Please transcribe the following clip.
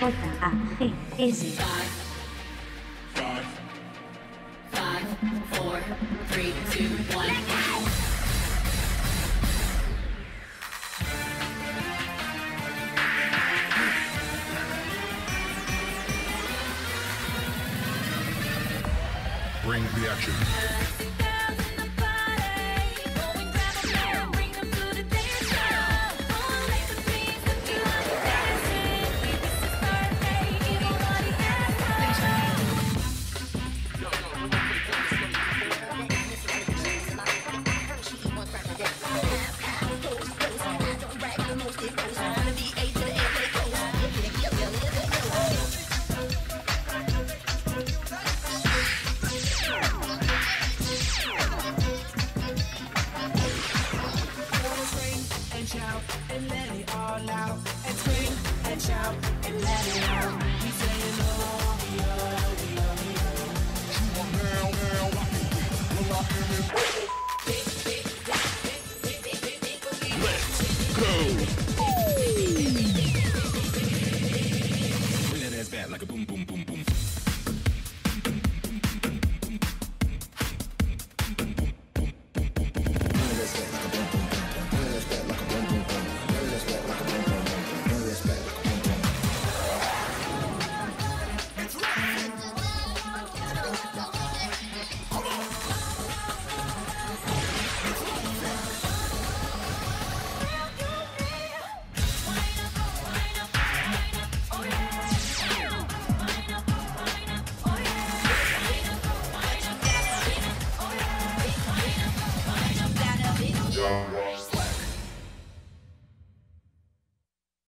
J-A-G-S. Five, five, four, three, two, one. Bring the action. And train and let it all out. And shout like a boom, boom, boom. Wow.